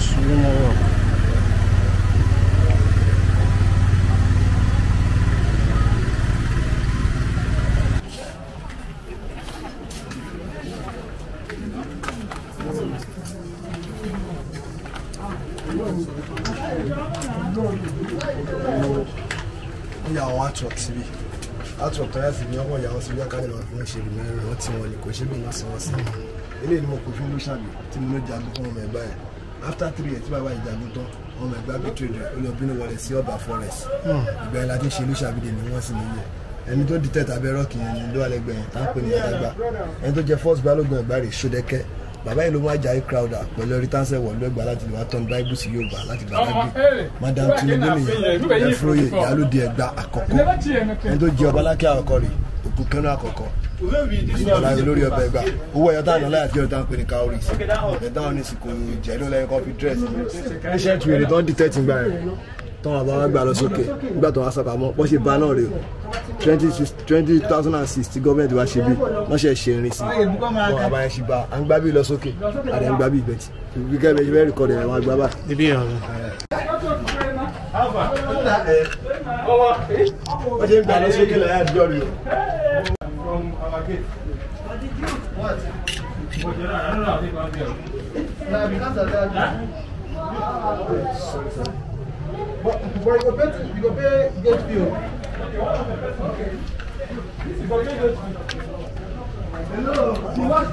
Sumo. ó yà àwọn artwork síbi artwork tó sí ní ọkọ̀ ìyàwó fún ẹ̀ṣẹ̀ ìrìn mẹ́rin wọ́n tí wọ́n kò ṣe bí wọ́n sí wọ́n sí eléyìí ni mo kò fún lóṣàbí tí mo ló jagun fún ọmọ ẹgbẹ́ yẹn after three years tí bàbá ìjagun tán ọmọ ẹgbẹ́ betray rẹ̀ ó lọ bínú wọlé sí ọba forest. Ìgbà yẹn la ti ṣe lóṣàbí dè ní wọ́n sì níyẹ ẹni tó dìtẹ̀ tàbí rọ́ọ̀kì yẹn ni lọ́wọ́lẹ́gbẹ̀ yẹn tá ń pè ní àdàgbà. Ẹni tó jẹ first balógun ẹgbà rẹ̀ ṣódẹ́kẹ́. Bàbá yìí ló wá jayé crowder pẹ̀lú orí tánsẹ̀ wọ̀lú ẹgbàá láti lè wá tọ́nu báíbù sí yorùbá láti gbàdágbé madam tinubu nìyẹn ẹfúróyè ìyálòdì ẹgbà àkọ́kọ́. Ẹni tó jẹ ọba lákẹ́ àkọ́kọ́ rẹ̀ òkú kẹ́nu àkọ́kọ́ ọ̀làyé lórí ọbẹ̀ ẹgbà owó ẹ̀yọ́ táwọn ọ̀láyà tí ọ̀tá ń pè ní cowries. Ẹ̀dá wọn ní sìkò jẹ́ ló lẹ́yìn kọ́fí dress. Patient wèrè tó ń detect gbà rẹ̀ tọ́wọ́n àbá wọn gbà lọ sókè. Nígbà tó wọn sọ̀kà mọ́ bọ́n ṣe bá náà rè o. Twenty thousand and six tí gọ́ọ̀mẹ̀ntì wa ṣe bí. Wọ́n ṣe ṣe irin sí wọn àbá yẹn ṣe bá. À ń gbá bí lọ sókè. Àdé ń gbá bí ìbẹ̀tì gẹ́gẹ́ bí ẹ rìkọ́dì ẹ̀ wọn gbá bá. Ibi ọ̀rọ̀. wọ́n ṣe ń gbà lọ sókè lẹ́yìn àdúgbò rẹ̀ o. But, but you go pay, you go pay gate fee. Okay. You go pay gate fee. Hello. You want?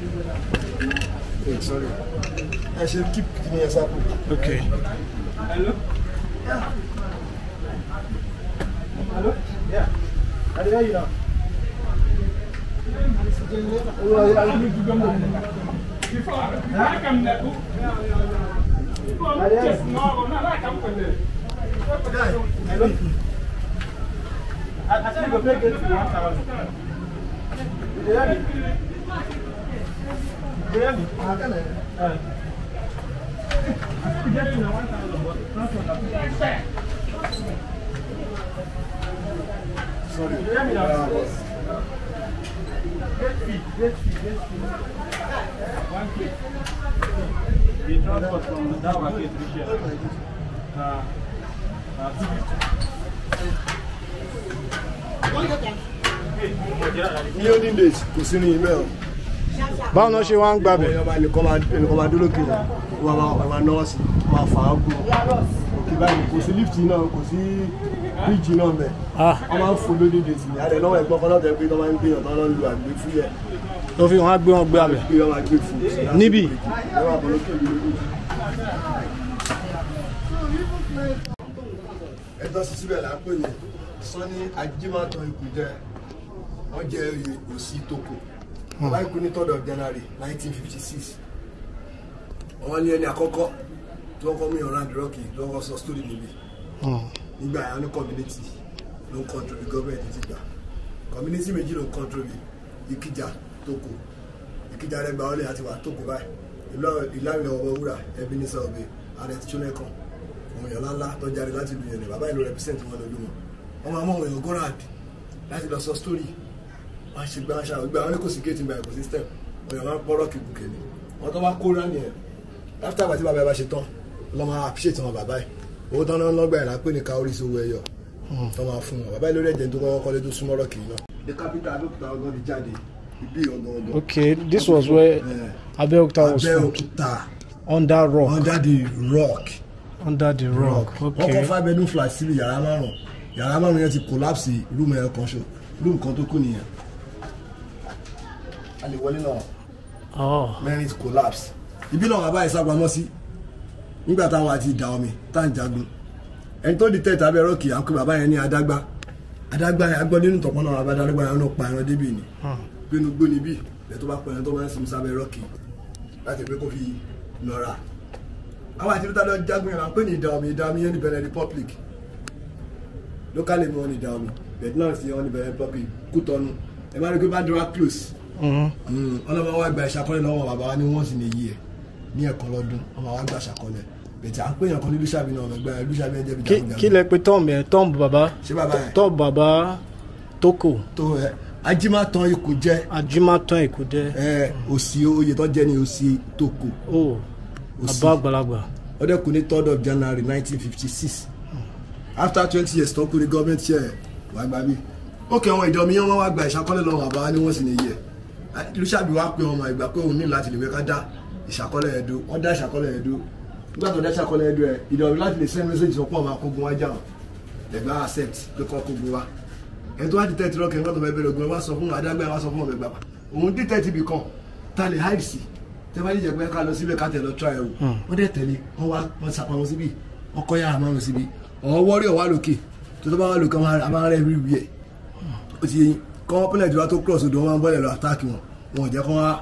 Hey, sorry. ẹ ṣe keep kìíní ẹ sápò. Okay. Hello. Hello. Yeah. I hear you now. Oh, I need to go. Hello. I, I said you go pay gate fee one thousand. You dey hear me? You dey hear me? Uh, Gate fee na one thousand, but transport na two thousand. Sorry. You dey hear me now? Gate fee, gate fee, gate fee. One click. The transport from that one gate. Na na two fifty. ní olden days kò sí ní email. Báwo náà ṣe wá ń gbàbẹ̀? ẹnìkan máa dúró kiri wọ́n máa wọ́n náwó sí máa fà á gùn. òkè báyìí kò sí lift náà kò sí bíríìjì náà bẹ̀. Ah, wọ́n máa ń fún lóde dèsì ní adẹ náà ẹ̀gbọ́n kan náà tẹ̀ pé tó máa ń gbìyànjú tó máa ń lu àgbé fúyẹ́ tó fi wọn á gbé wọn gbàbẹ̀. pé wọ́n máa gbé fún un. Wọ́n lórí. ẹ̀tọ́ sí síbẹ̀ là ń pè ní sọ́ni ajímọ̀tàn ikú jẹ́ wọ́n jẹ́ òsì tókò bàbá ikú ní third of January nineteen fifty six. Wọ́n ní ẹni àkọ́kọ́ tí wọ́n kọ́ mú ìran àdúrókì tí wọ́n kọ́ sọ story níbi nígbà yẹn ní community ló ń control government ti gbà. Community méjì ló ń control Ìkìjà tókò Ìkìjà rẹ̀ gba ọlẹ́ àti wà tókò báyìí. Ìlànà ọmọ wúrà ẹbí ní sọ̀bẹ̀ ààrẹ tí túnẹ̀ kan. Àwọn èèyàn ńláńlá tó jáde láti ìlú yẹn bàbá ìlú represent wọn lójú wọn. Wọn máa mọ èèyàn gọ́ràd láti lọ sọ story wọn ṣe gbà wọn ní kò sí gate by ecosystem wọn yàn máa ń pọ́rọ́ kìbùkẹ́ ni wọn tó bá kó rán yẹn after àgbà tí bàbá yẹn bá ṣe tán lọ́ máa appreciate wọn bàbá yìí owó tán náà lọ́gbà yẹn lápé ní káórí sí owó ẹyọ. Tó máa fún wọn. Bàbá yìí lórí ẹ̀jẹ̀ tó kọ́kọ́ kọ́lé tó súnmọ́ rọ́ọ̀kì náà. the capital Abẹ́òkúta ọgbọ́n ti jáde. Ibi ọgbọ́n ọgbọ́n. Okay, this was where Abeokuta was. Abẹ́òkúta. Under rock. under the rock. Under the rock. wọ́n kọ́ Okay. bedroom flat síbi yàrá márùn yàrá márùn yẹn ti collapse room ẹ̀rọ kan ṣo. Room kan tó kù nìyẹn a lè wọlé náà Oh. mẹ́rin ti collapse. Ibi náà bàbá yìí sápamọ́ sí. Nígbà táwọn àti ìdá omi tá à ń jagun. Ẹni tó di tẹ́tà abẹ́ rọ́ọ̀kì à ń pè bàbá yẹn ní adágbá. Adágbá yẹn agbọ́ nínú tọ̀pọ̀ náà bàbá adágbá yẹn ló pa ẹran débi ni. Gbénu gbóni bí ẹ̀ tó bá pẹ́ ẹran tó máa ń sinmi sábẹ́ rọ́ọ̀kì láti pé kó fi nọra àwọn àti lóta lọ jagun yẹn à ń pè ní ìdá omi. Ìdá omi yẹn ní Benin Republic. Locally mi wọn ní ìdá omi. Vietnam sí wọn ní Benin Republic. Kútọ́nù. Ẹ má rí pé bá dúró close. Ọlọ́mọ wa gba ìṣàkọlẹ̀ lọ́wọ́ bàbá wa ní wọ́n sì lè yí ẹ̀ ní ẹ̀kan lọ́dún. Ọmọ wa gba ìṣàkọlẹ̀ bẹ̀tẹ̀ à ń pèyàn kan ní lùsàbí náà ọmọ ẹgbẹ́ lùsàbí ẹ̀ jẹ́bi Kí- kí lẹ pé tọ́ọ̀mù ẹ̀ tọ́ọ̀mù bàbá. Yẹn? Tọ́ọ̀mù bàbá Toko tó ẹ ajímátán ikùn jẹ Ajímátán Èkúdé ẹ òsì oyè tó jẹ ní òsì toko o bàbá àgbàlagbà. Ọdẹ kù ní third of january nineteen fifty six. After twenty years tó kù ní government chair wàá gbà bí ókè àwọn ìjọ mi yẹn wọn wá gba ìṣàkọlẹ̀ lọ́wọ́ àbá ni wọ́n sì ní yẹ lùsàbí wàá pe ọmọ ìgbà pé òun ní láti lè wẹ ká dá ìṣàkọlẹ̀ yẹn dó wọ́n dá ìṣàkọlẹ̀ yẹn dó nígbà tó dá ìṣàkọlẹ̀ yẹn dó ẹ mi láti lè send message sọ pé ọmọ akógun wájà wọn lẹgbẹ accept pé kọ́ kógun wa ẹ tó wá di tẹ́tí rọ́ọ̀kẹ́ nígbà tó fẹ́ bẹ̀rẹ̀ ogun wá sọ fún adágbé wá sọ fún ọmọ ìgbà òun dí tẹ́tí bì kan ta lè hide sí. Tẹ́ bá níjẹ̀ pé ká lọ síbẹ̀ ká tẹ̀ lọ try ẹ̀ wò. Wọ́n dẹ̀ tẹ̀lé wọ́n wá wọ́n sàpamọ́ síbi wọ́n kọ́ yàrá márùn síbi ọ̀hún wọ́rí ọ̀wá lókè. Tó tó bá wà lókè wọn a máa rẹ̀ rí rí ẹ̀ ó ti yẹn kọ́ pínlẹ̀ ìjọba tó cross odò wọn máa ń bọ́lẹ̀ lọ attack wọn. Wọn ò jẹ́ kọ́ wọn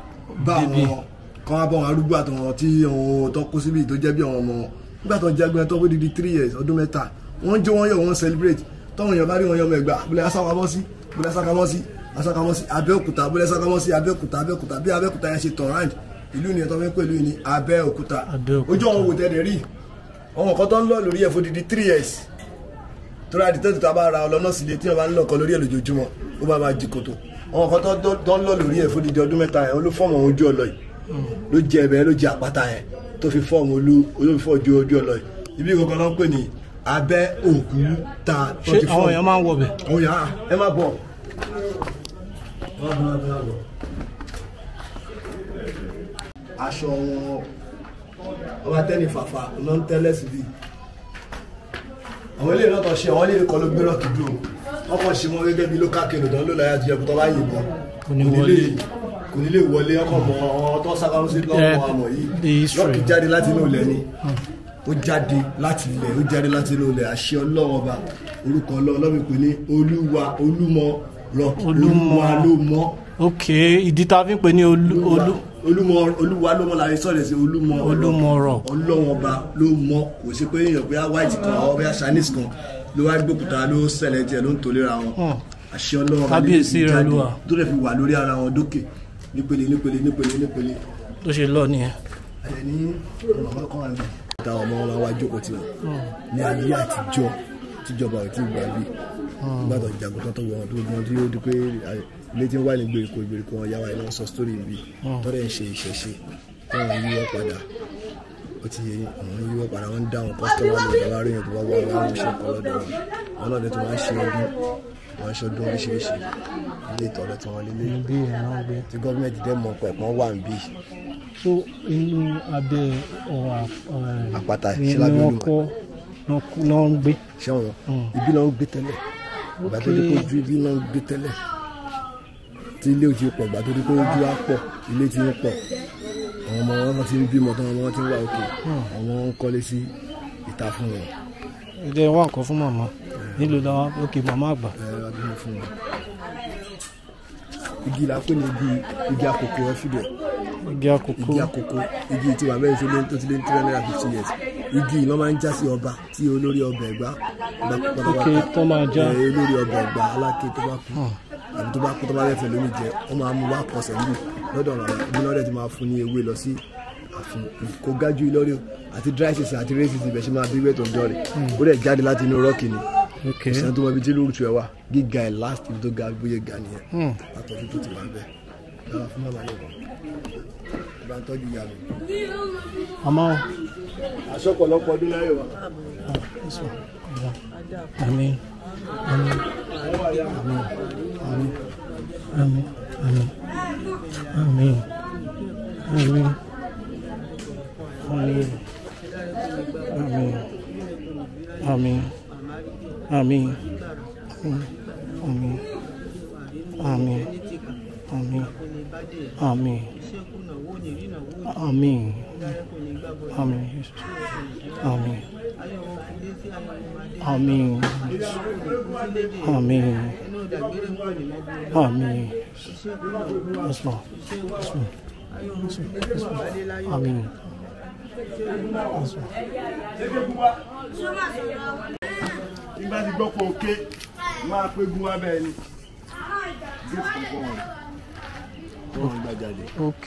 bá wọn kọ́ wọn bá wọn arúgbó àtàwọn tí wọn tó kó síbi tó jẹ́ bí àwọn ọmọ wọn. Nígbà tó jẹ́gbẹ́ tó fún dídí three years ọdún mẹ́ta wọ́n jó wọn yọ wọn celebrate. Tọ́wọ́n èèyàn bá rí wọn yọ ọmọ ẹgbà. Abúlé asákamọ́ sí abúlé asákamọ́ sí asákamọ́ sí abẹ́òkúta abúlé asákamọ́ sí abẹ́òkúta abẹ́òkúta bí abẹ́òkúta yẹn ṣe tọ̀ round ìlú nìyẹn tó fẹ́ pẹ̀lú yìí ní abẹ́òkúta. Abẹ́òkúta. ojú àwọn wò tẹ́lẹ̀ rí. Ọmọ kan tó ń lọ lórí ẹ̀ fún dídí three years torí àdìtẹ́tù tá a bá ra ọlọ́nà sílé tí wọ́n bá ń lọ kan lórí ẹ̀ lójoojúmọ́ ó bá máa jí kòtò ọmọ kan tó- ń lọ lórí ẹ̀ fún dídí ọdún mẹ́ta yẹn olúfọ́ọ̀mù ọ̀hún ojú ọlọ yìí. Ló jẹ ẹbẹ ló jẹ àpáta yẹn tó fi fọ́ọ̀mù olú olófífọ́ ojú ojú ọlọ yìí. Ibi kankan ló ń pè ní abẹ́ òkúta tó ṣé ti àwọn fọ́ọ̀mù èèyàn máa ń wọbẹ̀ ọ̀hún yà á ẹ má bọ̀. aṣọ wọn ọba tẹ́ni fàfà ló ń tẹ́lẹ̀ síbi àwọn ilé ìlọ́tọ̀ ṣe àwọn ilé ìkọ́ ló rọ́ọ̀kì dúró. Wọ́n kàn ṣe wọn gẹ́gẹ́ bí local kennedy tó ń lò láyé àtijọ́ tó bá yìnbọn Kò ní lè- wọlé. ọkọ̀ mọ́ àwọn tó sákàrún sí Eh, lọ́wọ́ àmọ̀ yìí rọ́ọ̀kì jáde láti inú ilẹ̀ ni. Ó jáde láti ilẹ̀ ó jáde láti inú ilẹ̀. Àṣẹ ọlọ́wọ́ ọba orúkọ ọlọ́wọ́ lọ́wọ́ ìpè ní olúwa olúmọ rọ́ọ̀kì Olúmọ. ló mọ́. Ok ìdí tá a fi ń pè ní olú olúmọ olúwa ló mọ la sọ̀rọ̀ sí olúmọ Olúmọ rock. ọlọ́wọ́n ọba ló mọ kò sí pé èèyàn bóyá white kan àwọn bóyá chinese kan ló wá gbókùtà ló ṣẹlẹ̀ jẹ ló ń tolera wọn Hmm. àṣẹ ọlọ́wọ́n ọba Kábíyèsí rẹ̀ jáde Olúwa. tó lè fi wà lórí ara wọn dókè nípele nípele nípele nípele tó ṣe lọ nìyẹn àyẹ̀ ní ọmọ kan wà níbẹ̀. táwọn ọmọ wọn wá jókòó tiwọn ní ayé àtijọ́ tíjọba ò tí ì gbà bí tó jagun tó tó wọ ọdún ọdún tí ó di pé ilé tí ń ní gbèríko ìgbèríko wọn yáwá iná sọ sítórì bí tọ́lẹ̀ ń ṣe ìṣẹ̀ṣe táwọn yíwọ́ padà. Ó ti yẹ àwọn padà wọ́n ń dá àwọn kọ́sítọ́mà lọ́wọ́ àríyàn tó bá wà wà ní ṣe kọ́ lọ́dọ̀ wọn. Àwọn náà tó máa ń ṣe ọdún wọn ṣe ọdún oríṣiríṣi. Ilé ìtọ́lẹ̀ tí wọ́n lélẹ̀ tí gọ́ọ̀mẹ̀ntì dẹ̀ mọ̀ pẹ̀pọ́n wà ń bí so inú abẹ́ ọ̀rọ̀ Àpáta, wọ́n Olúmọ? kọ́ náà ń gbé. Ṣẹ́wọ̀n ibi náà ń gbé tẹ́lẹ̀ ìgbà tó dé pé ojú ibi náà gbé tẹ́lẹ̀ tí ilé òjì pọ̀ ìgbà tó dé pé ojú á pọ̀ ilé ti ń pọ̀. Àwọn ọmọ wọn ti ń bímọ tán wọn ti ń wá òkè. Àwọn ń kọ́lé sí ìta fún wọn. Ilé wa nǹkan fún màmá. Nílùú làwọn òkè màmá àgbà. Ẹ abímọ fún wọn. igi la pè ní igi igi àkókò ẹ fìdí igi àkókò. Igi àkókò igi tí wà bẹ́ẹ̀ tó ti lé ní three hundred and fifty years. Igi ló máa ń já sí ọba tí olórí ọba ẹ̀gbá òkè tó máa já. Olórí ọba ẹ̀gbá aláké tó bá kú. Àbí tó bá kú tó bá fẹ́ lómi jẹ ó máa mú wá kọsẹ̀ níbi lọ́dọ̀ ọ̀rọ̀ lọ́dẹ̀ tó máa fún ní ewé lọ sí àfin. Kó gájú ìlọrí o. Àti dry season àti rain season ibẹ̀ ṣe máa bí wẹ́tò ọjọ́ rẹ̀. Ó dẹ̀ jáde láti inú rọ́ọ̀kì ni. Sẹ́ni tó mọ ibi tí lóòrùtù ẹ̀ wà. Gíga ẹ̀ last ibi tó ga bóyá ga nìyẹn Hmm. látọ̀jú tó ti wà bẹ́ẹ̀. Dára fún màmá yẹn kan ìbá ń tọ́jú ìyá mi. àmọ́ pọ̀lọpọ̀ ọdún láyé wa. Àmín àmín àmín àmín àmín àmín àmín àmín àmín àmín àmín àmín àmín àmín àmín àmín ìnáwó ní rí ìnáwó ní. àmín àmín àmín àmín àmín àmín asma asma àmín asma. nígbà tí gbọ́ pé òkè máa pé gun abẹ́ ni ok.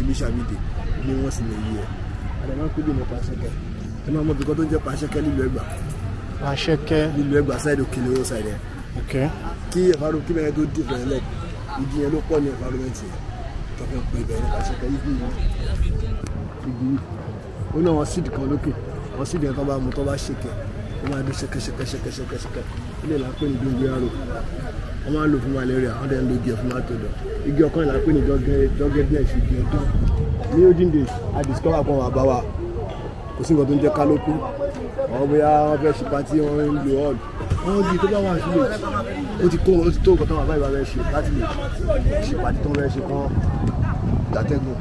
ibi sàmìdè ni wọ́n sì lè yí ẹ̀ àdàmọ́ kúndì mọ́ pàṣẹkẹ́ ẹ máa mọ bí kò tó ń jẹ́ pàṣẹkẹ́ nílùú Ẹ̀gbá. pàṣẹkẹ́ nílùú Ẹ̀gbá sáìdì òkèlè ó sáìdì kí ẹ̀fáró kí bẹ́ẹ̀ tó dì bẹ́ẹ̀ lẹ̀ ìdí yẹn ló pọ̀ ní ẹ̀fárómẹ́ǹtì yẹn. Tó fẹ́ pè bẹ́ẹ̀ ní pàṣẹkẹ́ ibi yìí ibi yìí ó ní àwọn síìdì kan lókè. Àwọn síìdì yẹn tó bá mú tó bá ṣèkẹ́ ó máa dún ṣẹkẹṣẹkẹṣẹkẹṣẹkẹ ilé là ń pè ní gbòǹgbò arò wọ́n máa lò fún malaria wọ́n dẹ̀ lo igi ẹ̀ fún mátòdọ̀ igi ọkàn là ń pè ní igi ní olden days a discover pọ̀ wọn àbá wa kò sí nǹkan tó ń jẹ́ ṣe wọ́n di tó bá wà sílẹ̀ ó ti kó ó ti tó nǹkan tó wà báyìí wà fẹ́ ṣe láti lè pati tó ń ṣe kán dàtẹ́gùn